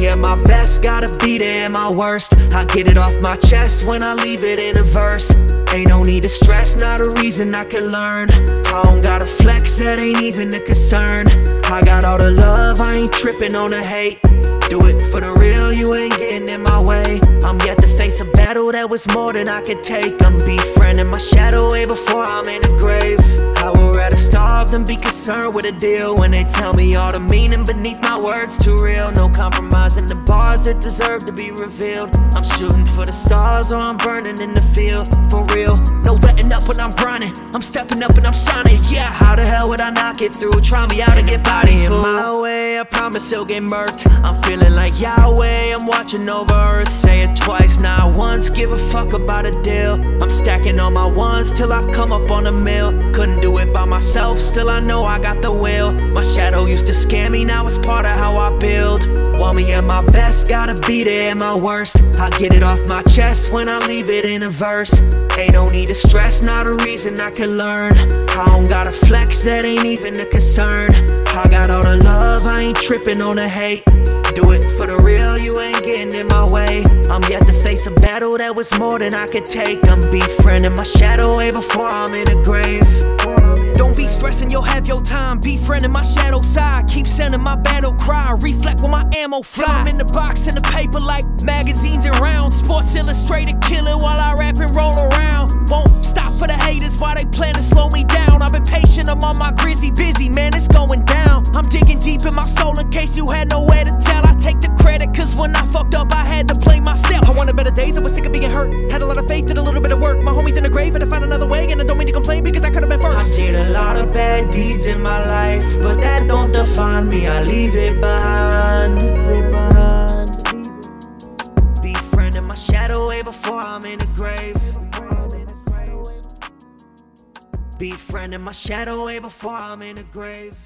my best, gotta be there at my worst. I get it off my chest when I leave it in a verse. Ain't no need to stress, not a reason I can learn. I don't gotta flex, that ain't even a concern. I got all the love, I ain't tripping on the hate. Do it for the real, you ain't getting in my way. I'm yet to face a battle that was more than I could take. I'm befriending my shadow way before I'm in the grave. I would rather starve than be concerned with a deal when they tell me all the meaning beneath my words too real. No compromising the bars that deserve to be revealed. I'm shooting for the stars or I'm burning in the field for real. No letting up when I'm grinding. I'm stepping up and I'm shining. Yeah, how the hell would I not get through? Try me out and get body in my way. I promise he'll get murked. I'm feeling like Yahweh. I'm watching over earth. Say it twice, not once. Give a fuck about a deal. I'm stacking all my ones till I come up on a mill. Couldn't do it by myself, still I know I got the will. My shadow used to scare me, now it's part of how I build. Want me at my best, gotta be there at my worst. I get it off my chest when I leave it in a verse. Ain't no need to stress, not a reason I can learn. I don't gotta flex, that ain't even a concern. I got all the love, Ain't tripping on the hate. Do it for the real, you ain't getting in my way. I'm yet to face a battle that was more than I could take. I'm befriending my shadow way before I'm in the grave. Don't be stressing, you'll have your time. Befriending my shadow side. Keep sending my battle cry. Reflect when my ammo fly. I'm in the box in the paper like magazines and rounds. Sports Illustrated killing while I rap and roll around. Won't stop for the haters while they plan to slow me down. I've been patient, I'm on my grizzly busy, man, it's going down. I'm digging deep in my soul in case you had nowhere to tell. I take the credit, cause when I fucked up, I had to blame myself. I wanted better days, I was sick of being hurt. Had a lot of faith, did a little bit of work. My homies in the grave, had to find another way, and I don't mean to complain because I could have been first. I did a lot of bad deeds in my life, but that don't define me. I leave it behind. Befriending my shadow way before I'm in the grave. Befriending my shadow way before I'm in the grave.